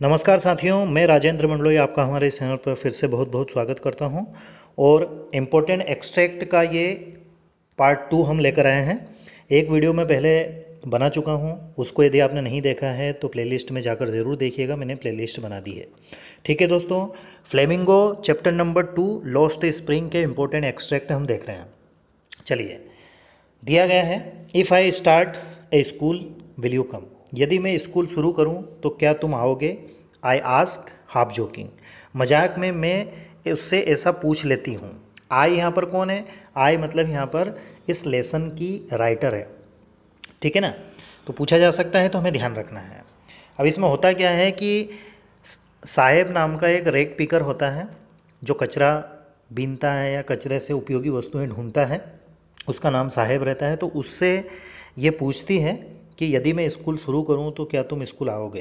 नमस्कार साथियों, मैं राजेंद्र मंडलोई आपका हमारे इस चैनल पर फिर से बहुत बहुत स्वागत करता हूँ। और इम्पोर्टेंट एक्सट्रैक्ट का ये पार्ट टू हम लेकर आए हैं। एक वीडियो में पहले बना चुका हूँ, उसको यदि आपने नहीं देखा है तो प्लेलिस्ट में जाकर ज़रूर देखिएगा, मैंने प्लेलिस्ट बना दी है। ठीक है दोस्तों flamingo chapter number two lost spring के इम्पोर्टेंट एक्सट्रैक्ट हम देख रहे हैं। चलिए, दिया गया है if I start a school will you come यदि मैं स्कूल शुरू करूँ तो क्या तुम आओगे? आई आस्क हाफ़ जोकिंग मज़ाक में मैं उससे ऐसा पूछ लेती हूँ। आई यहाँ पर कौन है? आई मतलब यहाँ पर इस लेसन की राइटर है। ठीक है ना? तो पूछा जा सकता है तो हमें ध्यान रखना है। अब इसमें होता क्या है कि साहेब नाम का एक रेक पिकर होता है, जो कचरा बीनता है या कचरे से उपयोगी वस्तुएँ ढूंढता है। उसका नाम साहेब रहता है तो उससे ये पूछती है कि यदि मैं स्कूल शुरू करूँ तो क्या तुम स्कूल आओगे?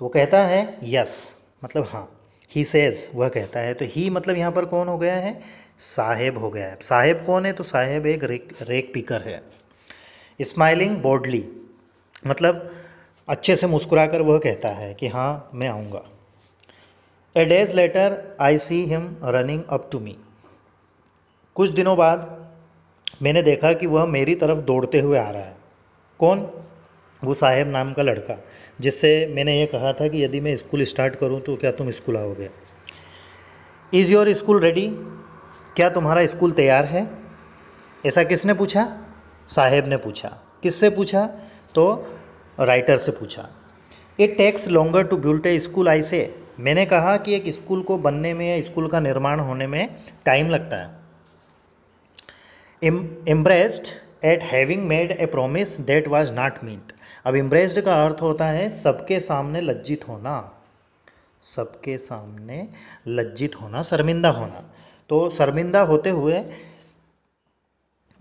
तो वो कहता है, यस. मतलब हाँ. ही सेज वह कहता है तो ही मतलब यहाँ पर कौन हो गया है? साहेब हो गया है। साहेब कौन है? तो साहेब एक रेक रेक पिकर है। स्माइलिंग बोर्डली मतलब अच्छे से मुस्कुरा कर वह कहता है कि हाँ मैं आऊँगा। A days later I see him running up to me कुछ दिनों बाद मैंने देखा कि वह मेरी तरफ़ दौड़ते हुए आ रहा है। कौन? वो साहेब नाम का लड़का, जिससे मैंने ये कहा था कि यदि मैं स्कूल स्टार्ट करूँ तो क्या तुम स्कूल आओगे? इज़ योर स्कूल रेडी क्या तुम्हारा स्कूल तैयार है? ऐसा किसने पूछा? साहेब ने पूछा। किससे पूछा? तो राइटर से पूछा। It takes longer to built a school I से मैंने कहा कि एक स्कूल को बनने में या स्कूल का निर्माण होने में टाइम लगता है। Embarrassed at having made a promise that was not meet अब इम्प्रेस्ड का अर्थ होता है सबके सामने लज्जित होना। सबके सामने लज्जित होना, शर्मिंदा होना। तो शर्मिंदा होते हुए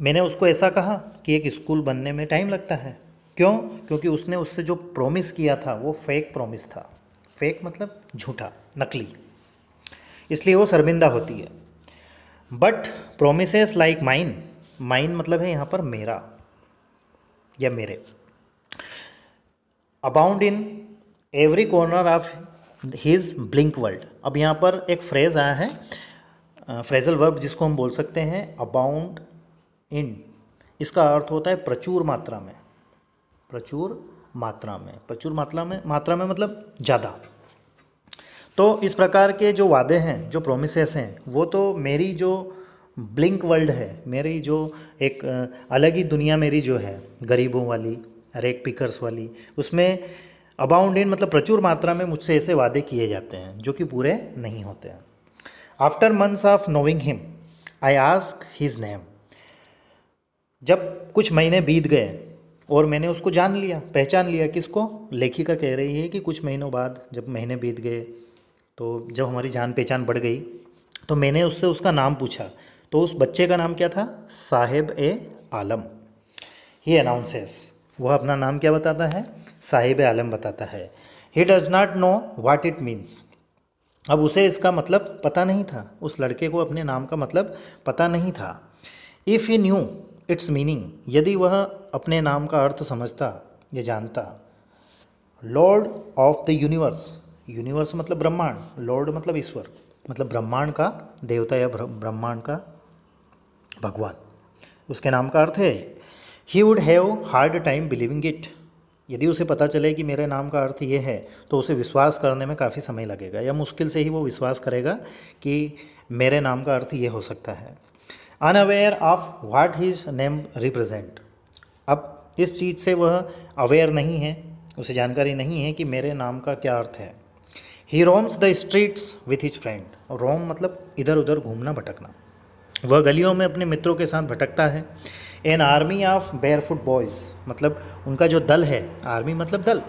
मैंने उसको ऐसा कहा कि एक स्कूल बनने में टाइम लगता है। क्यों? क्योंकि उसने उससे जो प्रॉमिस किया था, वो फेक प्रॉमिस था। फेक मतलब झूठा, नकली। इसलिए वो शर्मिंदा होती है। But promise like mine mine मतलब है यहाँ पर मेरा या मेरे। Abound in every corner of his blink world अब यहाँ पर एक फ्रेज़ आया है फ्रेजल वर्ब जिसको हम बोल सकते हैं अबाउंड इन इसका अर्थ होता है प्रचुर मात्रा में। प्रचुर मात्रा में। प्रचुर मात्रा में मात्रा में मतलब ज़्यादा। तो इस प्रकार के जो वादे हैं, जो प्रोमिस हैं, वो तो मेरी जो ब्लिंक वर्ल्ड है। मेरी जो एक अलग ही दुनिया मेरी जो है, गरीबों वाली, रेक पिकर्स वाली, उसमें अबाउंड इन मतलब प्रचुर मात्रा में मुझसे ऐसे वादे किए जाते हैं, जो कि पूरे नहीं होते हैं। After months of knowing him I ask his name जब कुछ महीने बीत गए और मैंने उसको जान लिया, पहचान लिया किसको लेखिका कह रही है कि कुछ महीनों बाद जब महीने बीत गए तो जब हमारी जान पहचान बढ़ गई तो मैंने उससे उसका नाम पूछा तो उस बच्चे का नाम क्या था? साहेब ए आलम। ही अनाउंसेस वह अपना नाम क्या बताता है? साहिब आलम बताता है। He does not know what it means अब उसे इसका मतलब पता नहीं था। उस लड़के को अपने नाम का मतलब पता नहीं था। If he knew its meaning यदि वह अपने नाम का अर्थ समझता, या जानता। Lord of the universe universe मतलब ब्रह्मांड। लॉर्ड मतलब ईश्वर। मतलब ब्रह्मांड का देवता या ब्रह्मांड का भगवान। उसके नाम का अर्थ है he would have hard time believing it यदि उसे पता चले कि मेरे नाम का अर्थ ये है तो उसे विश्वास करने में काफ़ी समय लगेगा, या मुश्किल से ही वो विश्वास करेगा कि मेरे नाम का अर्थ ये हो सकता है। Unaware of what his name represent अब इस चीज़ से वह अवेयर नहीं है, उसे जानकारी नहीं है कि मेरे नाम का क्या अर्थ है। He roams the streets with his friend roam मतलब इधर उधर घूमना, भटकना। वह गलियों में अपने मित्रों के साथ भटकता है। An army of barefoot boys मतलब उनका जो दल है आर्मी मतलब दल,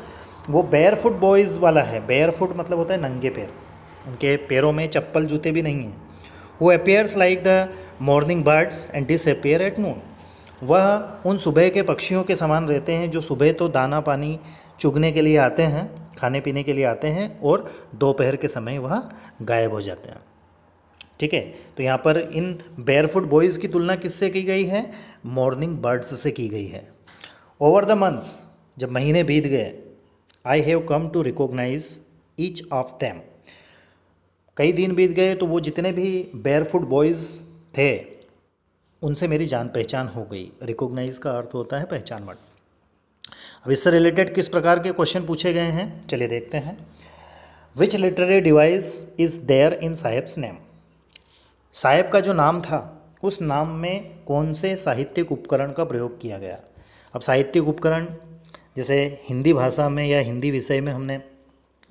वो बेयर फुट बॉयज़ वाला है। बेयर फुट मतलब होता है नंगे पैर। उनके पैरों में चप्पल जूते भी नहीं हैं। वो appears like the morning birds and disappear at noon वह उन सुबह के पक्षियों के समान रहते हैं जो सुबह तो दाना पानी चुगने के लिए आते हैं, खाने पीने के लिए आते हैं और दोपहर के समय वह गायब हो जाते हैं। ठीक है? तो यहाँ पर इन बेयरफुट बॉयज़ की तुलना किससे की गई है? मॉर्निंग बर्ड्स से की गई है। ओवर द मंथ्स जब महीने बीत गए I have come to recognise each of them कई दिन बीत गए तो वो जितने भी बेयरफुट बॉयज़ थे, उनसे मेरी जान पहचान हो गई। रिकोगनाइज का अर्थ होता है पहचान बट अब इससे रिलेटेड किस प्रकार के क्वेश्चन पूछे गए हैं? चलिए देखते हैं। Which literary device is there in Saheb's name Saheb का जो नाम था, उस नाम में कौन से साहित्यिक उपकरण का प्रयोग किया गया? अब साहित्यिक उपकरण, जैसे हिंदी भाषा में या हिंदी विषय में हमने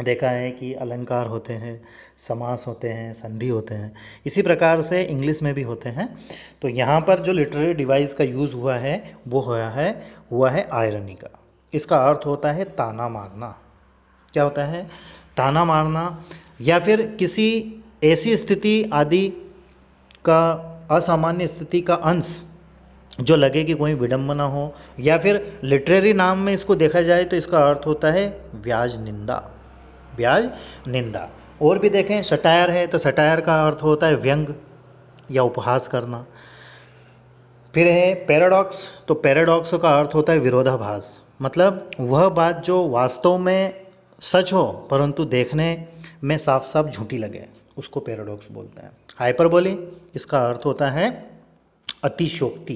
देखा है कि अलंकार होते हैं, समास होते हैं, संधि होते हैं, इसी प्रकार से इंग्लिश में भी होते हैं। तो यहाँ पर जो लिटरेरी डिवाइस का यूज़ हुआ है, वो हुआ है हुआ है आयरनी का। इसका अर्थ होता है ताना मारना। क्या होता है? ताना मारना या फिर किसी ऐसी स्थिति आदि का असामान्य स्थिति का अंश जो लगे कि कोई विडम्बना हो, या फिर लिटरेरी नाम में इसको देखा जाए तो इसका अर्थ होता है व्याज निंदा। ब्याज निंदा। और भी देखें, सटायर है तो सटायर का अर्थ होता है व्यंग या उपहास करना। फिर है पैराडॉक्स तो पैराडॉक्स का अर्थ होता है विरोधाभास। मतलब वह बात जो वास्तव में सच हो, परंतु देखने में साफ़ साफ़ झूठी लगे। उसको पैराडॉक्स बोलते हैं। हाइपरबोली इसका अर्थ होता है अतिशोक्ति।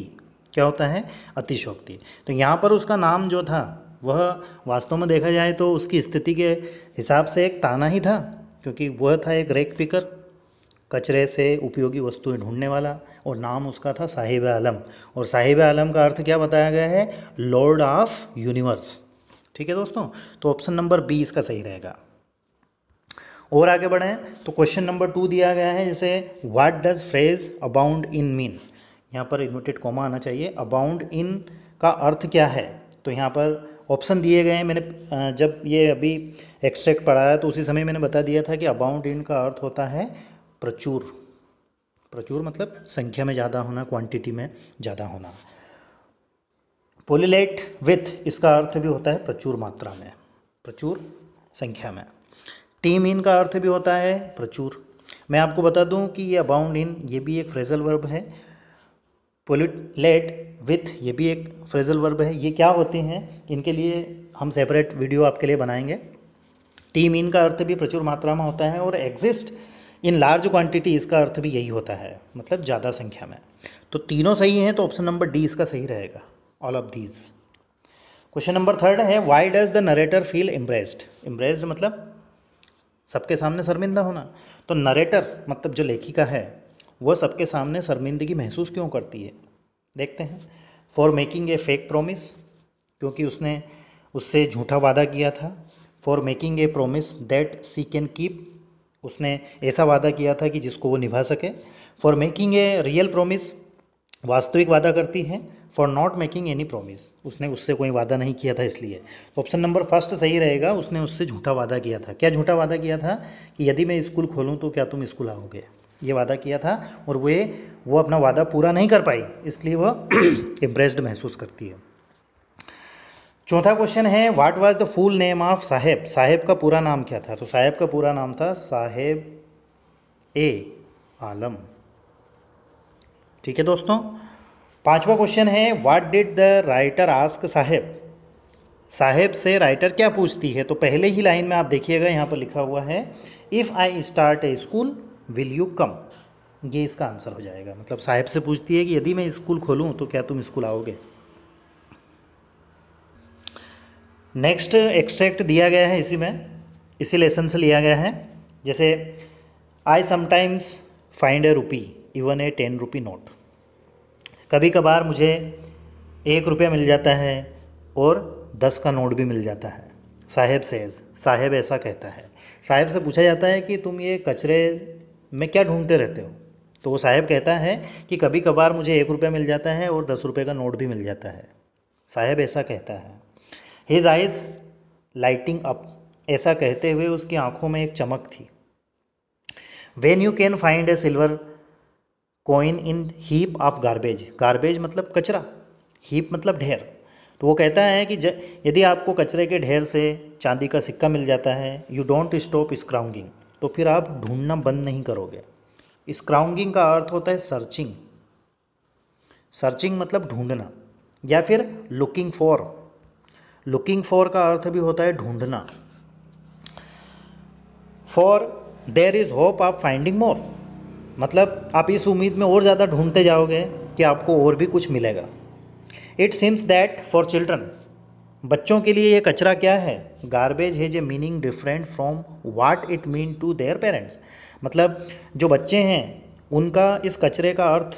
क्या होता है? अतिशोक्ति। तो यहाँ पर उसका नाम जो था, वह वास्तव में देखा जाए तो उसकी स्थिति के हिसाब से एक ताना ही था, क्योंकि वह था एक रेक पिकर कचरे से उपयोगी वस्तुएँ ढूँढने वाला, और नाम उसका था साहिब आलम। और साहिब आलम का अर्थ क्या बताया गया है? लॉर्ड ऑफ़ यूनिवर्स ठीक है दोस्तों? तो ऑप्शन नंबर बी इसका सही रहेगा। और आगे बढ़ें तो क्वेश्चन नंबर टू दिया गया है, जैसे what does phrase abound in mean यहाँ पर इन्वर्टेड कॉमा आना चाहिए। अबाउंड इन का अर्थ क्या है? तो यहाँ पर ऑप्शन दिए गए हैं। मैंने जब ये अभी एक्सट्रैक्ट पढ़ाया तो उसी समय मैंने बता दिया था कि अबाउंड इन का अर्थ होता है प्रचुर। प्रचुर मतलब संख्या में ज़्यादा होना क्वांटिटी में ज़्यादा होना। पोलिलेट विथ इसका अर्थ भी होता है प्रचुर मात्रा में, प्रचुर संख्या में। टीम इन का अर्थ भी होता है प्रचुर। मैं आपको बता दूँ कि ये अबाउंड इन ये भी एक फ्रेजल वर्ब है। पोलिलेट विथ ये भी एक फ्रेजल वर्ब है। ये क्या होते हैं? इनके लिए हम सेपरेट वीडियो आपके लिए बनाएँगे। टीम इन का अर्थ भी प्रचुर मात्रा में होता है और एग्जिस्ट इन लार्ज क्वांटिटी इसका अर्थ भी यही होता है मतलब ज़्यादा संख्या में। तो तीनों सही हैं तो ऑप्शन नंबर डी इसका सही रहेगा। All of these question number third है why does the narrator feel impressed impressed मतलब सबके सामने शर्मिंदा होना। तो नरेटर मतलब जो लेखिका है वह सबके सामने शर्मिंदगी महसूस क्यों करती है? देखते हैं। For making a fake promise क्योंकि उसने उससे झूठा वादा किया था। For making a promise that she can keep उसने ऐसा वादा किया था कि जिसको वो निभा सके। For making a real promise वास्तविक वादा करती है। For not making any promise उसने उससे कोई वादा नहीं किया था इसलिए। ऑप्शन नंबर फ़र्स्ट सही रहेगा, उसने उससे झूठा वादा किया था। क्या झूठा वादा किया था? कि यदि मैं स्कूल खोलूँ तो क्या तुम स्कूल आओगे? ये वादा किया था और वे, वो अपना वादा पूरा नहीं कर पाई, इसलिए वह इम्प्रेस्ड महसूस करती है। चौथा क्वेश्चन है what was the full name of Saheb? Saheb का पूरा नाम क्या था? तो साहेब का पूरा नाम था साहेब ए आलम। ठीक है दोस्तों? पांचवा क्वेश्चन है what did the writer ask Saheb? Saheb से राइटर क्या पूछती है? तो पहले ही लाइन में आप देखिएगा, यहाँ पर लिखा हुआ है if I start a school will you come ये इसका आंसर हो जाएगा। मतलब साहेब से पूछती है कि यदि मैं स्कूल खोलूँ तो क्या तुम स्कूल आओगे? नेक्स्ट एक्सट्रैक्ट दिया गया है इसी में, इसी लेसन से लिया गया है। जैसे I sometimes find a rupee even a ten rupee note कभी कभार मुझे एक रुपया मिल जाता है और दस का नोट भी मिल जाता है। साहेब सेज साहेब ऐसा कहता है। साहेब से पूछा जाता है कि तुम ये कचरे में क्या ढूंढते रहते हो? तो वो साहेब कहता है कि कभी कभार मुझे एक रुपया मिल जाता है और दस रुपये का नोट भी मिल जाता है। साहेब ऐसा कहता है। हिज आइज़ लाइटिंग अप ऐसा कहते हुए उसकी आँखों में एक चमक थी। When you can find a silver coin in heap of garbage garbage मतलब कचरा। हीप मतलब ढेर। तो वो कहता है कि यदि आपको कचरे के ढेर से चांदी का सिक्का मिल जाता है यू डोंट स्टॉप स्क्राउंगिंग तो फिर आप ढूंढना बंद नहीं करोगे। स्क्राउंगिंग का अर्थ होता है सर्चिंग सर्चिंग मतलब ढूंढना। या फिर लुकिंग फॉर लुकिंग फॉर का अर्थ भी होता है ढूंढना। For there is hope of finding more मतलब आप इस उम्मीद में और ज़्यादा ढूंढते जाओगे कि आपको और भी कुछ मिलेगा। It seems that for children बच्चों के लिए ये कचरा क्या है? गार्बेज है जे meaning different from what it mean to their parents मतलब जो बच्चे हैं, उनका इस कचरे का अर्थ,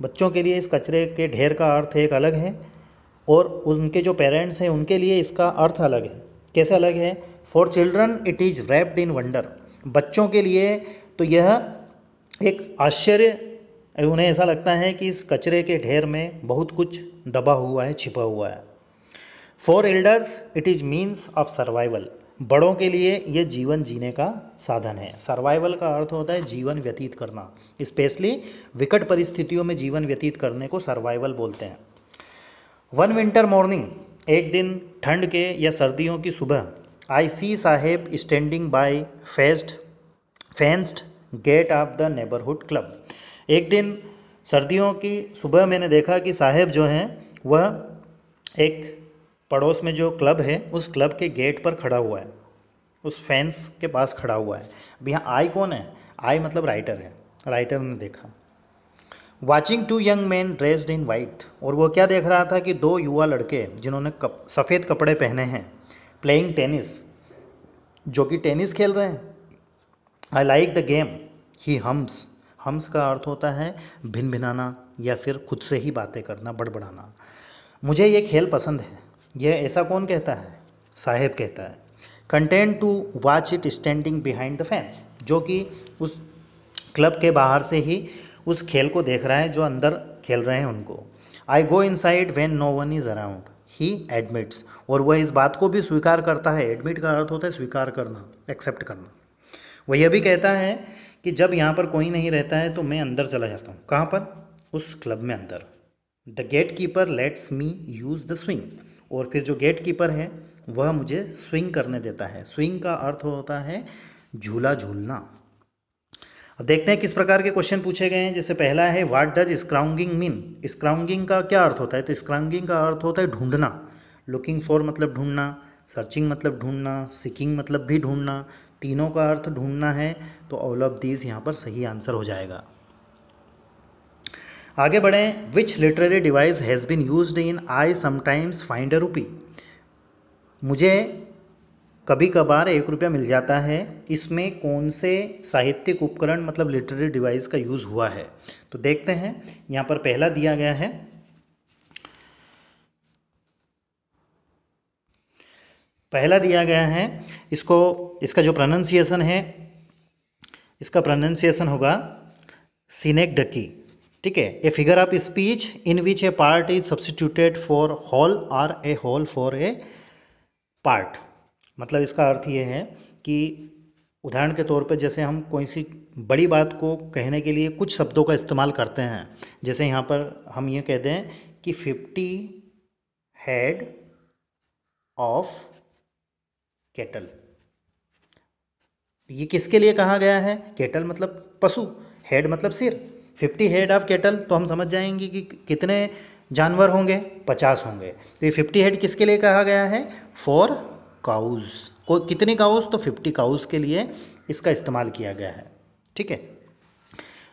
बच्चों के लिए इस कचरे के ढेर का अर्थ एक अलग है और उनके जो पेरेंट्स हैं, उनके लिए इसका अर्थ अलग है। कैसे अलग है? For children it is wrapped in wonder बच्चों के लिए तो यह एक आश्चर्य उन्हें ऐसा लगता है कि इस कचरे के ढेर में बहुत कुछ दबा हुआ है, छिपा हुआ है। For elders it is means of survival बड़ों के लिए ये जीवन जीने का साधन है। सर्वाइवल का अर्थ होता है जीवन व्यतीत करना। स्पेशली विकट परिस्थितियों में जीवन व्यतीत करने को सर्वाइवल बोलते हैं। वन विंटर मॉर्निंग एक दिन ठंड के या सर्दियों की सुबह I see Saheb standing by faced fenced gate of the neighbourhood club. एक दिन सर्दियों की सुबह मैंने देखा कि साहेब जो हैं, वह एक पड़ोस में जो क्लब है, उस क्लब के गेट पर खड़ा हुआ है। उस फैंस के पास खड़ा हुआ है। अब यहाँ आई कौन है? आई मतलब राइटर है। राइटर ने देखा। Watching two young men dressed in white और वो क्या देख रहा था कि दो युवा लड़के जिन्होंने कप, सफ़ेद कपड़े पहने हैं प्लेइंग टेनिस जो कि टेनिस खेल रहे हैं। I like the game he hums hums का अर्थ होता है भिन भिनाना या फिर खुद से ही बातें करना, बड़बड़ाना। मुझे ये खेल पसंद है। यह ऐसा कौन कहता है? साहेब कहता है। Content to watch it standing behind the fence जो कि उस क्लब के बाहर से ही उस खेल को देख रहा है, जो अंदर खेल रहे हैं उनको। I go inside when no one is around he admits और वह इस बात को भी स्वीकार करता है। एडमिट का अर्थ होता है स्वीकार करना एक्सेप्ट करना। वह यह भी कहता है कि जब यहाँ पर कोई नहीं रहता है तो मैं अंदर चला जाता हूँ। कहाँ पर? उस क्लब में अंदर। The gatekeeper lets me use the swing और फिर जो गेट कीपर है, वह मुझे स्विंग करने देता है। स्विंग का अर्थ होता है झूला झूलना। अब देखते हैं किस प्रकार के क्वेश्चन पूछे गए हैं। जैसे पहला है what does scrounging mean scrounging का क्या अर्थ होता है? तो स्क्राउंगिंग का अर्थ होता है ढूंढना। लुकिंग फॉर मतलब ढूंढना। सर्चिंग मतलब ढूंढना। सिकिंग मतलब भी ढूंढना। तीनों का अर्थ ढूंढना है तो ऑल ऑफ़ दीज यहाँ पर सही आंसर हो जाएगा। आगे बढ़ें which literary device has been use in I sometimes find a rupee मुझे कभी कभार एक रुपया मिल जाता है, इसमें कौन से साहित्यिक उपकरण मतलब लिटरेरी डिवाइस का यूज़ हुआ है? तो देखते हैं, यहाँ पर पहला दिया गया है पहला दिया गया है, इसको, इसका जो प्रोनाउंसिएशन है, इसका प्रोनाउंसिएशन होगा सिनेक डकी ठीक है? A figure of speech in which a part is substituted for whole or a whole for a part मतलब इसका अर्थ ये है कि उदाहरण के तौर पर जैसे हम कोई सी बड़ी बात को कहने के लिए कुछ शब्दों का इस्तेमाल करते हैं, जैसे यहाँ पर हम ये कहते हैं कि फिफ्टी हेड ऑफ़ केटल। ये किसके लिए कहा गया है? केटल मतलब पशु हेड मतलब सिर। फिफ्टी हेड ऑफ़ केटल तो हम समझ जाएँगे कि कितने जानवर होंगे? पचास होंगे। तो ये फिफ्टी हेड किसके लिए कहा गया है? फॉर काउज़ को कितने काउज़ तो फिफ्टी काउज़ के लिए इसका इस्तेमाल किया गया है। ठीक है?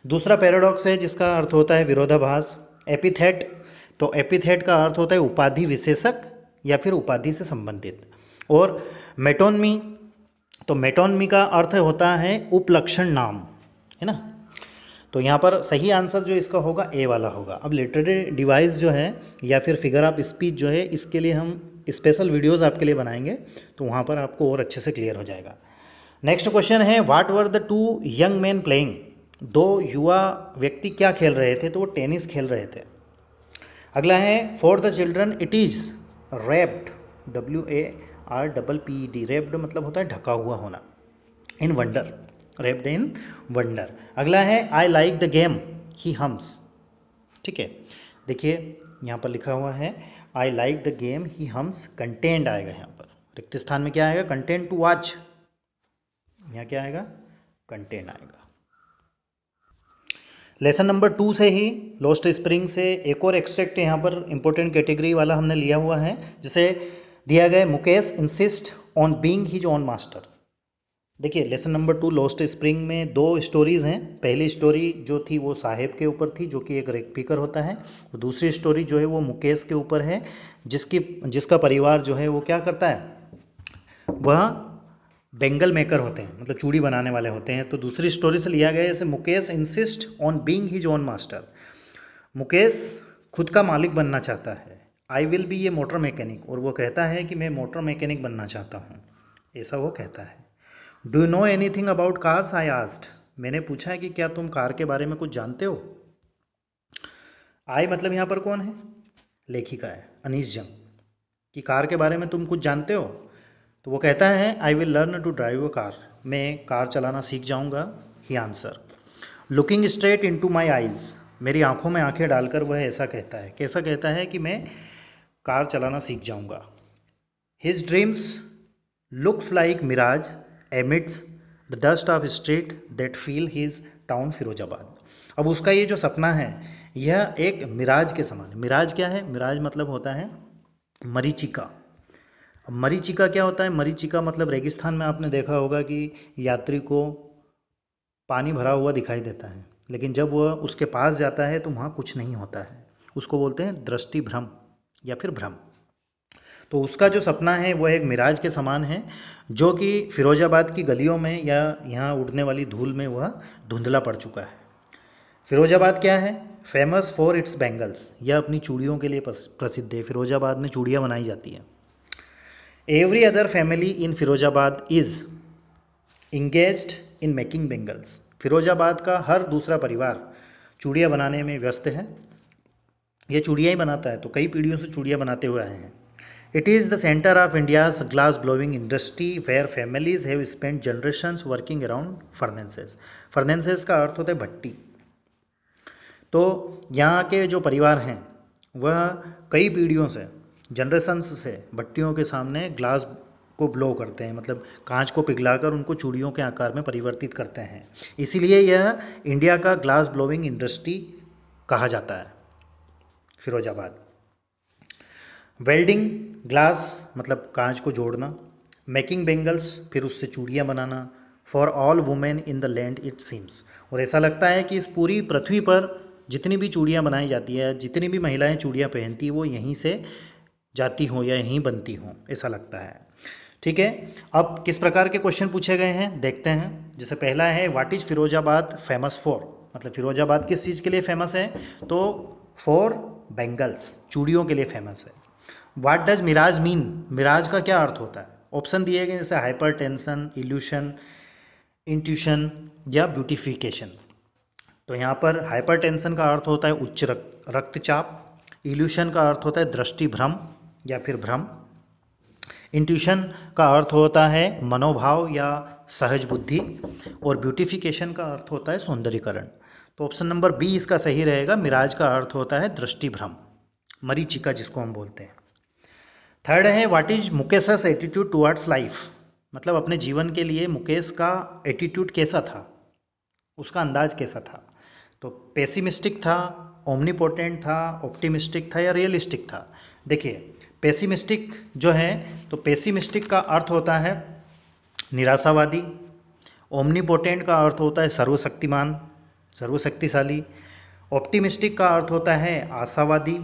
दूसरा पैराडॉक्स है, जिसका अर्थ होता है विरोधाभास। एपिथेट तो एपिथेट का अर्थ होता है उपाधि विशेषक या फिर उपाधि से संबंधित। और मेटोनमी तो मेटोनमी का अर्थ होता है उपलक्षण नाम, है ना? तो यहाँ पर सही आंसर जो इसका होगा ए वाला होगा। अब लिटरेरी डिवाइस जो है, या फिर फिगर ऑफ़ स्पीच जो है, इसके लिए हम स्पेशल वीडियोज़ आपके लिए बनाएँगे तो वहाँ पर आपको और अच्छे से क्लियर हो जाएगा। नेक्स्ट क्वेश्चन है what were the two young men playing दो युवा व्यक्ति क्या खेल रहे थे तो वो टेनिस खेल रहे थे। अगला है for the children it is wrapped W A R double P D wrapped मतलब होता है ढका हुआ होना। In wonder wrapped in wonder अगला है I like the game he hums ठीक है? देखिए, यहाँ पर लिखा हुआ है I like the game he hums content आएगा यहाँ पर। रिक्त स्थान में क्या आएगा? कंटेंट टू वॉच यहाँ क्या आएगा? कंटेंट आएगा। लेसन नंबर टू से ही लोस्ट स्प्रिंग से एक और एक्सट्रैक्ट यहाँ पर इंपॉर्टेंट कैटेगरी वाला हमने लिया हुआ है, जिसे दिया गया Mukesh insist on being his own master देखिए lesson number two Lost Spring में दो स्टोरीज़ हैं। पहली स्टोरी जो थी वो साहेब के ऊपर थी, जो कि एक रेक्पिकर होता है। और दूसरी स्टोरी जो है वो मुकेश के ऊपर है, जिसकी, जिसका परिवार जो है वो क्या करता है? वह बेंगल मेकर होते हैं मतलब चूड़ी बनाने वाले होते हैं। तो दूसरी स्टोरी से लिया गया जैसे Mukesh insist on being his own master Mukesh खुद का मालिक बनना चाहता है। I will be a motor mechanic और वो कहता है कि मैं मोटर मैकेनिक बनना चाहता हूँ। ऐसा वो कहता है। Do know anything about cars I asked मैंने पूछा है कि क्या तुम कार के बारे में कुछ जानते हो? आई मतलब यहाँ पर कौन है? लेखिका है अनीस जंग कि कार के बारे में तुम कुछ जानते हो? तो वो कहता है I will learn to drive a car मैं कार चलाना सीख जाऊँगा he answer looking straight into my eyes मेरी आँखों में आँखें डालकर वह ऐसा कहता है। कैसा कहता है कि मैं कार चलाना सीख जाऊँगा। His dreams looks like mirage amidst the dust of street that feel his town Firozabad अब उसका ये जो सपना है, यह एक मिराज के समान मिराज क्या है? मिराज मतलब होता है मरीचिका। अब मरीचिका क्या होता है? मरीचिका मतलब रेगिस्तान में आपने देखा होगा कि यात्री को पानी भरा हुआ दिखाई देता है। लेकिन जब वह उसके पास जाता है तो वहाँ कुछ नहीं होता है। उसको बोलते हैं दृष्टि भ्रम या फिर भ्रम। तो उसका जो सपना है वह एक मिराज के समान है, जो कि फिरोजाबाद की गलियों में या यहाँ उड़ने वाली धूल में वह धुंधला पड़ चुका है। फिरोजाबाद क्या है? फ़ेमस फॉर इट्स बैंगल्स यह अपनी चूड़ियों के लिए प्रसिद्ध है। फिरोजाबाद में चूड़ियाँ बनाई जाती हैं। Every other family in Firozabad is engage in making bangles Firozabad का हर दूसरा परिवार चूड़ियाँ बनाने में व्यस्त है। ये चूड़ियाँ ही बनाता है तो कई पीढ़ियों से चूड़ियाँ बनाते हुए आए हैं। It is the center of India's glass blowing industry where families have spent generations working around furnaces. Furnaces का अर्थ होता है भट्टी। तो यहाँ के जो परिवार हैं, वह कई पीढ़ियों से जनरेशन्स से भट्टियों के सामने ग्लास को ब्लो करते हैं मतलब कांच को पिघलाकर उनको चूड़ियों के आकार में परिवर्तित करते हैं। इसीलिए यह इंडिया का ग्लास ब्लोइंग इंडस्ट्री कहा जाता है। फिरोजाबाद। वेल्डिंग, ग्लास मतलब कांच को जोड़ना, मेकिंग बेंगल्स, फिर उससे चूड़ियाँ बनाना for all women in the land it seems और ऐसा लगता है कि इस पूरी पृथ्वी पर जितनी भी चूड़ियाँ बनाई जाती है, जितनी भी महिलाएँ चूड़ियाँ पहनती हैं, वो यहीं से जाती हों या यहीं बनती हों, ऐसा लगता है। ठीक है? अब किस प्रकार के क्वेश्चन पूछे गए हैं? देखते हैं। जैसे पहला है what is Firozabad famous for मतलब फिरोजाबाद किस चीज़ के लिए फ़ेमस है? तो फॉर बेंगल्स चूड़ियों के लिए फ़ेमस है। What does mirage mean mirage का क्या अर्थ होता है? ऑप्शन दिए गए जैसे हाइपर टेंशन इल्यूशन इंट्यूशन या ब्यूटिफिकेशन तो यहाँ पर हाइपर टेंशन का अर्थ होता है उच्च रक्त रक्तचाप इल्यूशन का अर्थ होता है दृष्टि भ्रम या फिर भ्रम। इंट्यूशन का अर्थ होता है मनोभाव या सहज बुद्धि और ब्यूटिफिकेशन का अर्थ होता है सौंदर्यकरण। तो ऑप्शन नंबर बी इसका सही रहेगा, मिराज का अर्थ होता है दृष्टि भ्रम मरीचिका जिसको हम बोलते हैं। थर्ड है what is Mukesh's attitude towards life मतलब अपने जीवन के लिए मुकेश का एटीट्यूड कैसा था? उसका अंदाज कैसा था? तो पेसिमिस्टिक था ओमनीपोटेंट था ऑप्टिमिस्टिक था या रियलिस्टिक था? देखिए पेसिमिस्टिक जो है तो पेसिमिस्टिक का अर्थ होता है निराशावादी ओमनीपोटेंट का अर्थ होता है सर्वशक्तिमान सर्वशक्तिशाली। ऑप्टिमिस्टिक का अर्थ होता है आशावादी,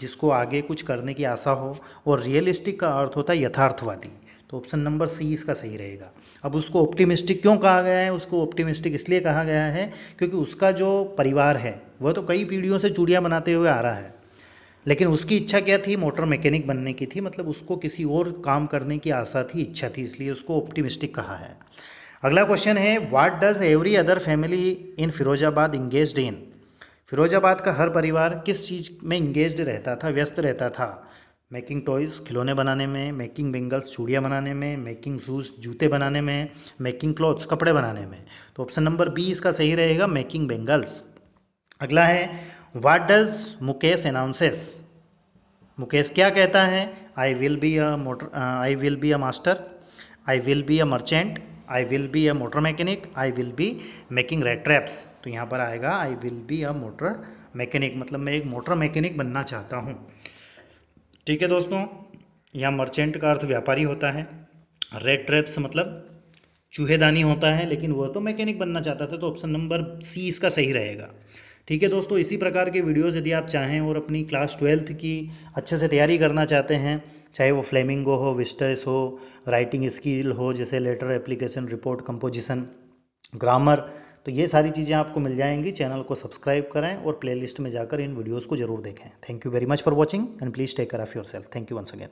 जिसको आगे कुछ करने की आशा हो, और रियलिस्टिक का अर्थ होता है यथार्थवादी। तो ऑप्शन नंबर सी इसका सही रहेगा। अब उसको ऑप्टिमिस्टिक क्यों कहा गया है? उसको ऑप्टिमिस्टिक इसलिए कहा गया है क्योंकि उसका जो परिवार है, वह तो कई पीढ़ियों से चूड़ियाँ बनाते हुए आ रहा है। लेकिन उसकी इच्छा क्या थी? मोटर मैकेनिक बनने की थी। मतलब उसको किसी और काम करने की आशा थी, इच्छा थी, इसलिए उसको ऑप्टिमिस्टिक कहा है। अगला क्वेश्चन है what does every other family in Firozabad engage in Firozabad का हर परिवार किस चीज़ में इंगेज रहता था, व्यस्त रहता था? मेकिंग टॉयज़ खिलौने बनाने में मेकिंग बेंगल्स चूड़ियाँ बनाने में मेकिंग शूज़ जूते बनाने में मेकिंग क्लॉथ्स कपड़े बनाने में। तो ऑप्शन नंबर बी इसका सही रहेगा मेकिंग बेंगल्स अगला है what does Mukesh announces Mukesh क्या कहता है? I will be a motor I will be a master I will be a merchant I will be a motor mechanic I will be making red traps तो यहाँ पर आएगा I will be a motor mechanic मतलब मैं एक motor mechanic बनना चाहता हूँ। ठीक है दोस्तों, यहाँ मर्चेंट का अर्थ व्यापारी होता है। रेड ट्रैप्स मतलब चूहेदानी होता है, लेकिन वह तो मैकेनिक बनना चाहता था तो ऑप्शन नंबर सी इसका सही रहेगा। ठीक है दोस्तों, इसी प्रकार के वीडियोस यदि आप चाहें और अपनी क्लास ट्वेल्थ की अच्छे से तैयारी करना चाहते हैं चाहे वो फ्लेमिंगो हो, विस्टर्स हो, राइटिंग स्किल हो, जैसे letter, application, report composition grammar तो ये सारी चीज़ें आपको मिल जाएँगी। चैनल को सब्सक्राइब करें और प्लेलिस्ट में जाकर इन वीडियोज़ को ज़रूर देखें। Thank you very much for watching and please take care of yourself thank you once again